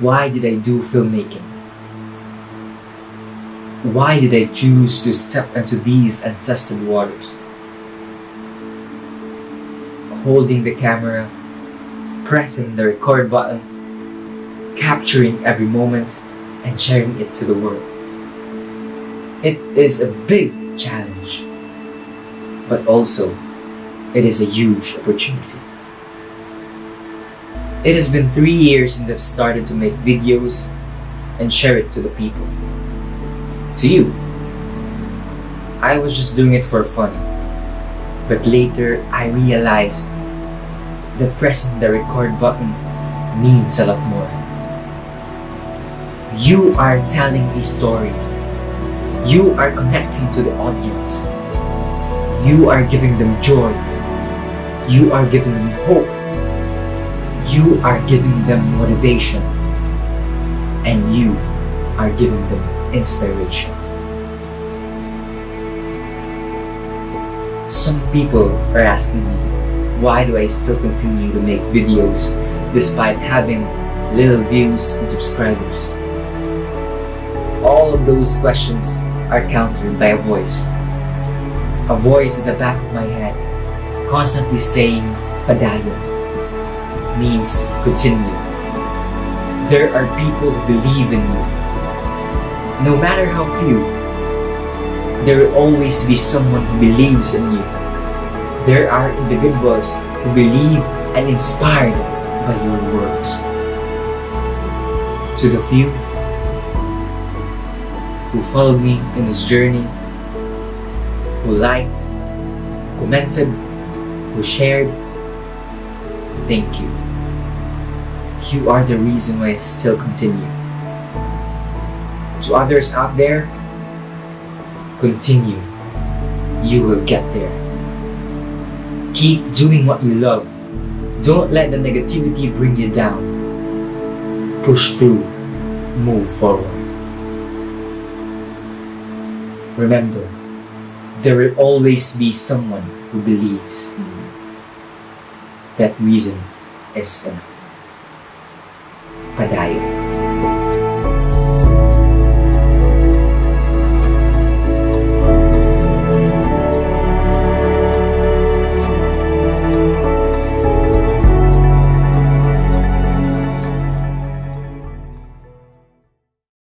Why did I do filmmaking? Why did I choose to step into these untested waters? Holding the camera, pressing the record button, capturing every moment, and sharing it to the world. It is a big challenge, but also it is a huge opportunity. It has been three years since I've started to make videos and share it to the people. To you. I was just doing it for fun. But later, I realized that pressing the record button means a lot more. You are telling a story. You are connecting to the audience. You are giving them joy. You are giving them hope you are giving them motivation and you are giving them inspiration. Some people are asking me, why do I still continue to make videos despite having little views and subscribers? All of those questions are countered by a voice. A voice in the back of my head constantly saying, Padayon means continue. There are people who believe in you. No matter how few, there will always be someone who believes in you. There are individuals who believe and inspired by your works. To the few who followed me in this journey, who liked, commented, who shared, thank you. You are the reason why I still continue. To others out there, continue. You will get there. Keep doing what you love. Don't let the negativity bring you down. Push through. Move forward. Remember, there will always be someone who believes in you. That reason is enough. Padayon.